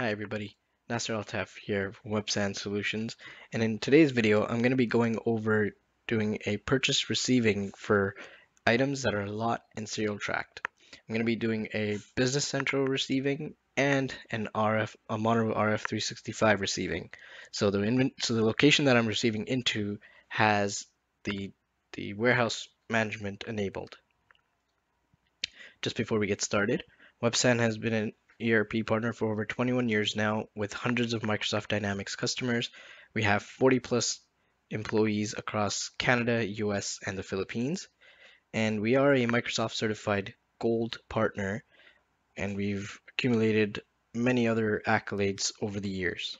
Hi everybody, Nasser Altaf here from WebSan Solutions and in today's video I'm going to be going over doing a purchase receiving for items that are lot and serial tracked. I'm going to be doing a Business Central receiving and an RF, a Monero RF365 receiving. So the so the location that I'm receiving into has the the warehouse management enabled. Just before we get started, WebSan has been an ERP partner for over 21 years now with hundreds of Microsoft Dynamics customers. We have 40 plus employees across Canada, US, and the Philippines. And we are a Microsoft certified gold partner, and we've accumulated many other accolades over the years.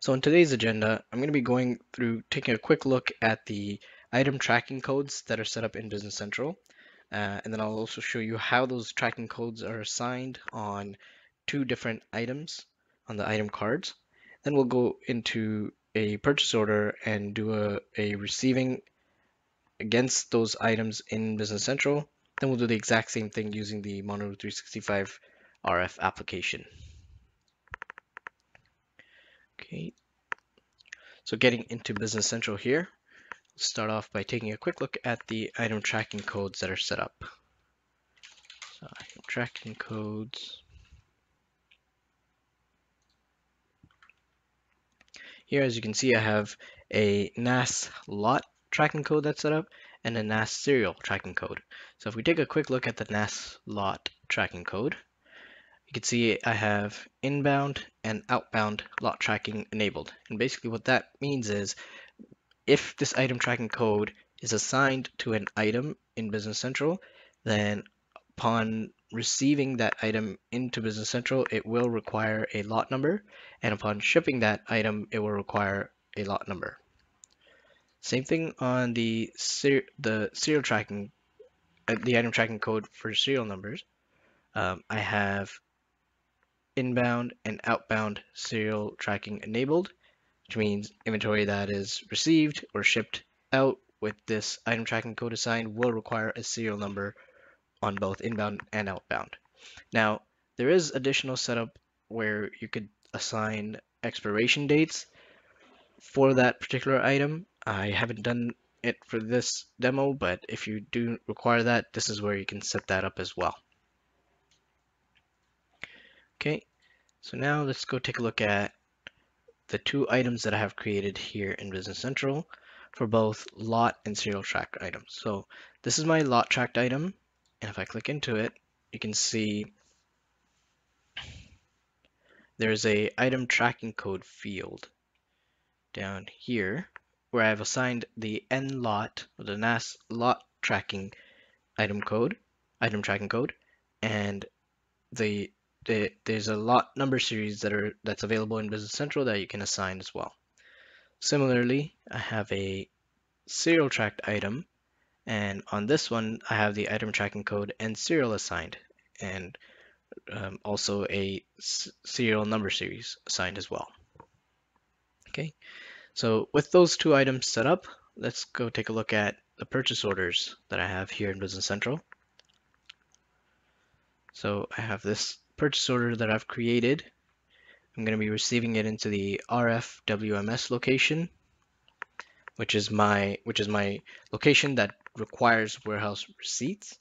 So in today's agenda, I'm going to be going through taking a quick look at the item tracking codes that are set up in Business Central. Uh, and then I'll also show you how those tracking codes are assigned on two different items on the item cards. Then we'll go into a purchase order and do a, a receiving against those items in Business Central. Then we'll do the exact same thing using the Monero 365 RF application. Okay, so getting into Business Central here, start off by taking a quick look at the item tracking codes that are set up. So item tracking codes. Here, as you can see, I have a NAS lot tracking code that's set up and a NAS serial tracking code. So if we take a quick look at the NAS lot tracking code, you can see I have inbound and outbound lot tracking enabled. And basically what that means is if this item tracking code is assigned to an item in Business Central, then upon receiving that item into Business Central, it will require a lot number, and upon shipping that item, it will require a lot number. Same thing on the ser the serial tracking, uh, the item tracking code for serial numbers. Um, I have inbound and outbound serial tracking enabled, which means inventory that is received or shipped out with this item tracking code assigned will require a serial number on both inbound and outbound. Now, there is additional setup where you could assign expiration dates for that particular item. I haven't done it for this demo, but if you do require that, this is where you can set that up as well. Okay, so now let's go take a look at the two items that I have created here in Business Central for both lot and serial track items. So this is my lot tracked item. And if I click into it, you can see there's a item tracking code field down here where I've assigned the N lot or the NAS lot tracking item code, item tracking code, and the the, there's a lot number series that are that's available in Business Central that you can assign as well. Similarly, I have a serial tracked item, and on this one, I have the item tracking code and serial assigned, and um, also a serial number series assigned as well. Okay, so with those two items set up, let's go take a look at the purchase orders that I have here in Business Central. So I have this purchase order that I've created. I'm going to be receiving it into the RF WMS location, which is my which is my location that requires warehouse receipts.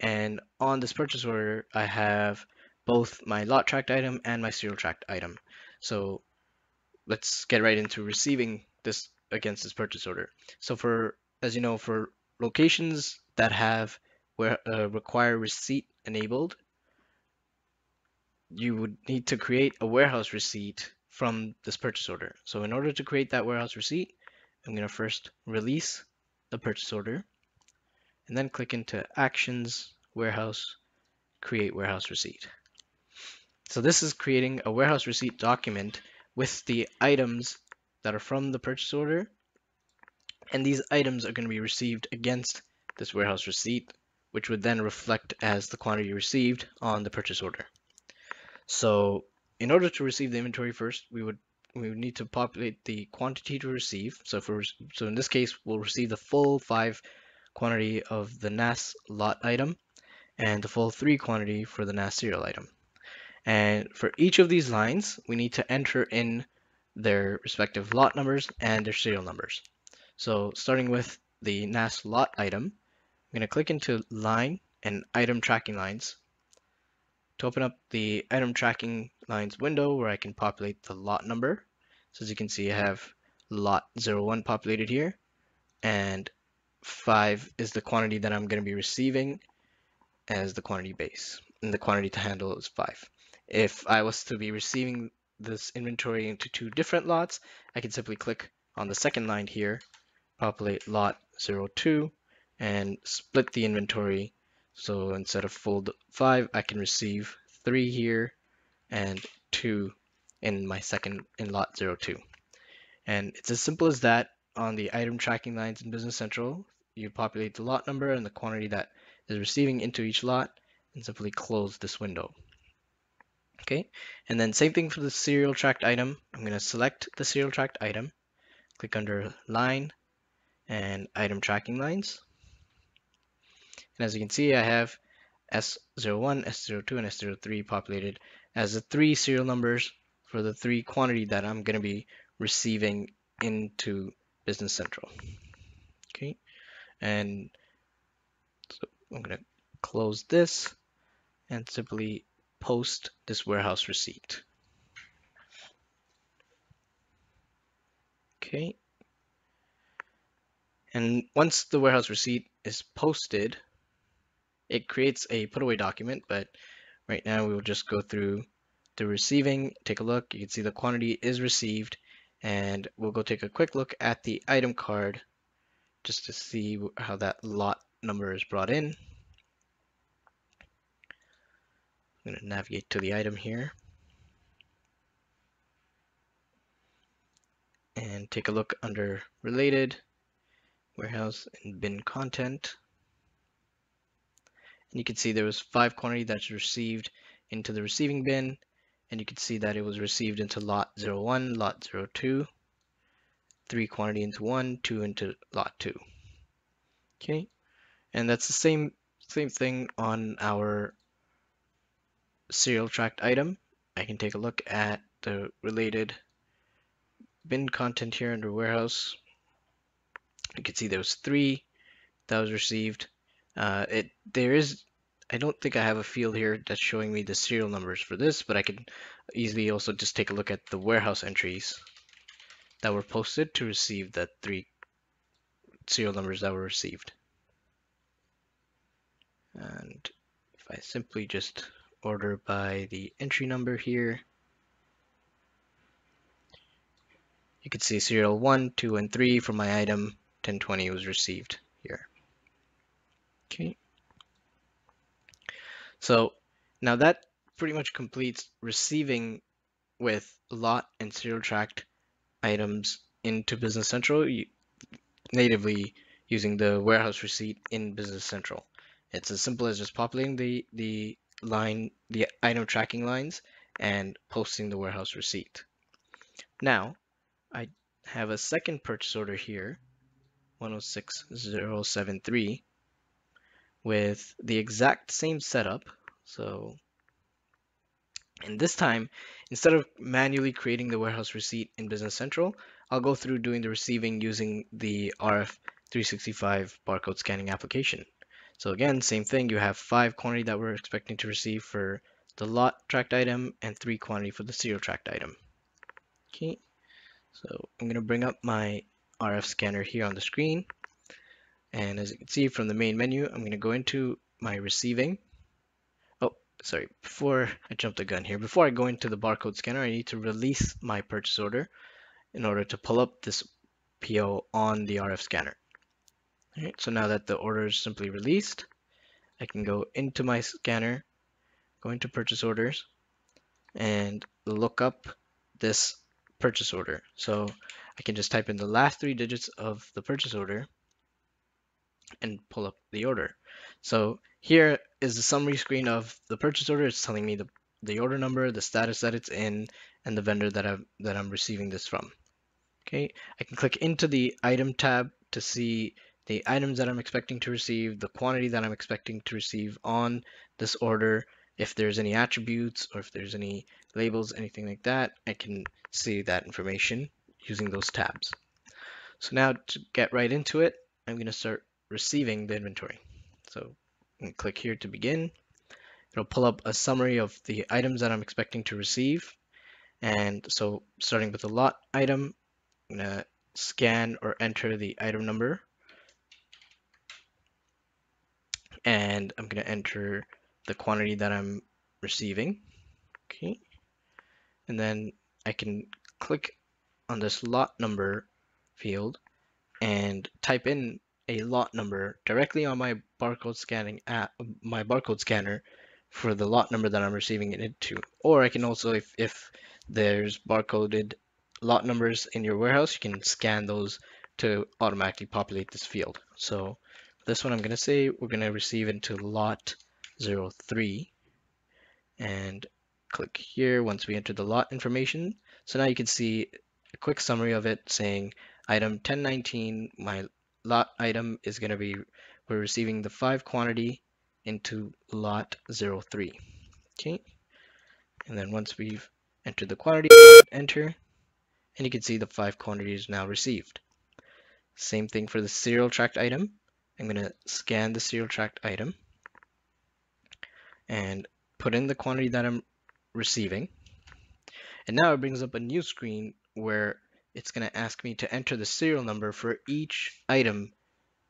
And on this purchase order, I have both my lot tracked item and my serial tracked item. So let's get right into receiving this against this purchase order. So for, as you know, for locations that have where uh, require receipt enabled, you would need to create a warehouse receipt from this purchase order. So in order to create that warehouse receipt, I'm going to first release the purchase order and then click into Actions, Warehouse, Create Warehouse Receipt. So this is creating a warehouse receipt document with the items that are from the purchase order. And these items are going to be received against this warehouse receipt, which would then reflect as the quantity received on the purchase order. So in order to receive the inventory first, we would we would need to populate the quantity to receive. So for so in this case, we'll receive the full five quantity of the NAS lot item and the full three quantity for the NAS serial item. And for each of these lines, we need to enter in their respective lot numbers and their serial numbers. So starting with the NAS lot item, I'm going to click into line and item tracking lines to open up the item tracking lines window where I can populate the lot number. So as you can see, I have lot 01 populated here and 5 is the quantity that I'm going to be receiving as the quantity base and the quantity to handle is 5. If I was to be receiving this inventory into two different lots, I can simply click on the second line here, populate lot 02 and split the inventory. So instead of full 5, I can receive 3 here and 2 in my second in lot 02. And it's as simple as that on the item tracking lines in Business Central. You populate the lot number and the quantity that is receiving into each lot and simply close this window. Okay, and then same thing for the serial tracked item. I'm going to select the serial tracked item, click under line and item tracking lines. And as you can see, I have S01, S02, and S03 populated as the three serial numbers for the three quantity that I'm going to be receiving into Business Central. Okay, and so I'm going to close this and simply post this warehouse receipt. Okay. And once the warehouse receipt is posted, it creates a putaway document, but right now we will just go through the receiving, take a look. You can see the quantity is received and we'll go take a quick look at the item card just to see how that lot number is brought in. I'm going to navigate to the item here and take a look under related warehouse and bin content. And you can see there was five quantity that's received into the receiving bin and you can see that it was received into lot 01, lot 02, three quantity into one, two into lot two. Okay, and that's the same same thing on our serial tracked item, I can take a look at the related bin content here under warehouse. You can see there was three that was received. Uh, it there is I don't think I have a field here that's showing me the serial numbers for this, but I can easily also just take a look at the warehouse entries that were posted to receive the three serial numbers that were received. And if I simply just order by the entry number here. You can see serial 1, 2, and 3 for my item 1020 was received here. Okay. So now that pretty much completes receiving with lot and serial tracked items into Business Central natively using the warehouse receipt in Business Central. It's as simple as just populating the, the line, the item tracking lines and posting the warehouse receipt. Now, I have a second purchase order here, 106073, with the exact same setup. So, and this time, instead of manually creating the warehouse receipt in Business Central, I'll go through doing the receiving using the RF365 barcode scanning application. So again, same thing, you have five quantity that we're expecting to receive for the lot tracked item and three quantity for the serial tracked item. Okay, so I'm gonna bring up my RF scanner here on the screen. And as you can see from the main menu, I'm gonna go into my receiving. Oh, sorry, before I jump the gun here, before I go into the barcode scanner, I need to release my purchase order in order to pull up this PO on the RF scanner. Alright, so now that the order is simply released, I can go into my scanner, go into purchase orders, and look up this purchase order. So I can just type in the last three digits of the purchase order and pull up the order. So here is the summary screen of the purchase order. It's telling me the, the order number, the status that it's in, and the vendor that I'm, that I'm receiving this from. Okay, I can click into the item tab to see the items that I'm expecting to receive, the quantity that I'm expecting to receive on this order, if there's any attributes or if there's any labels, anything like that, I can see that information using those tabs. So now to get right into it, I'm going to start receiving the inventory. So click here to begin. It'll pull up a summary of the items that I'm expecting to receive. And so starting with the lot item, I'm to scan or enter the item number. And I'm to enter the quantity that I'm receiving. Okay. And then I can click on this lot number field and type in a lot number directly on my barcode scanning app, my barcode scanner for the lot number that I'm receiving it into. Or I can also, if, if there's barcoded lot numbers in your warehouse, you can scan those to automatically populate this field. So this one I'm going to say we're going to receive into lot 03 and click here once we enter the lot information. So now you can see a quick summary of it saying item 1019, my lot item is going to be, we're receiving the five quantity into lot 03. Okay. And then once we've entered the quantity, enter, and you can see the five quantities now received. Same thing for the serial tracked item. I'm going to scan the serial tracked item and put in the quantity that I'm receiving. And now it brings up a new screen where it's going to ask me to enter the serial number for each item,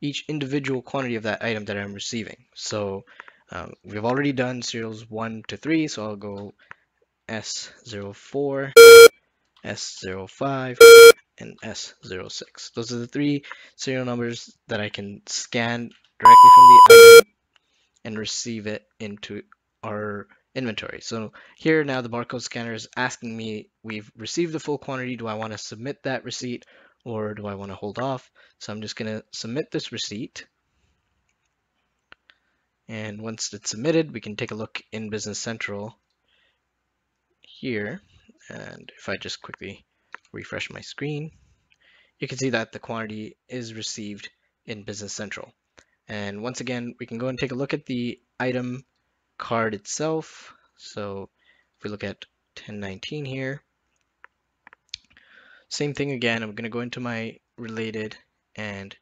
each individual quantity of that item that I'm receiving. So um, we've already done serials 1 to 3, so I'll go S04, S05, and S06. Those are the three serial numbers that I can scan directly from the item and receive it into our inventory. So here now the barcode scanner is asking me, we've received the full quantity. Do I want to submit that receipt or do I want to hold off? So I'm just going to submit this receipt. And once it's submitted, we can take a look in Business Central here. And if I just quickly refresh my screen, you can see that the quantity is received in Business Central. And once again, we can go and take a look at the item card itself. So if we look at 1019 here, same thing again, I'm going to go into my related and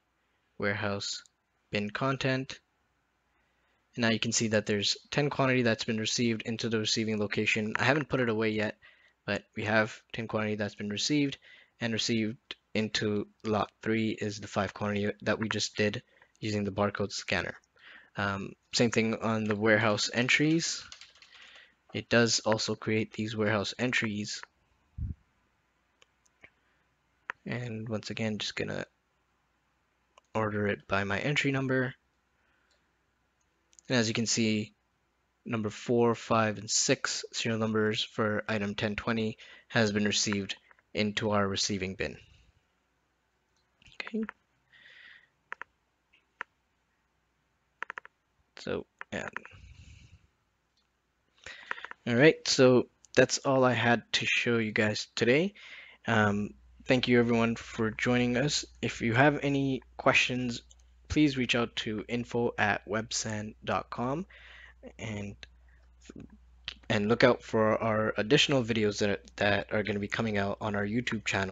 warehouse bin content. And now you can see that there's 10 quantity that's been received into the receiving location. I haven't put it away yet, but we have 10 quantity that's been received and received into lot 3 is the 5 quantity that we just did using the barcode scanner. Um, same thing on the warehouse entries. It does also create these warehouse entries. And once again, just gonna order it by my entry number. And as you can see, number four, five, and six serial numbers for item 1020 has been received into our receiving bin. Okay. So, yeah. All right, so that's all I had to show you guys today. Um, thank you everyone for joining us. If you have any questions, please reach out to info at websan.com and and look out for our additional videos that, that are going to be coming out on our YouTube channel.